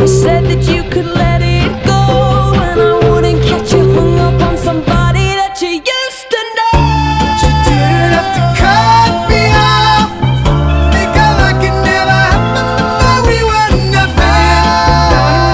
You said that you could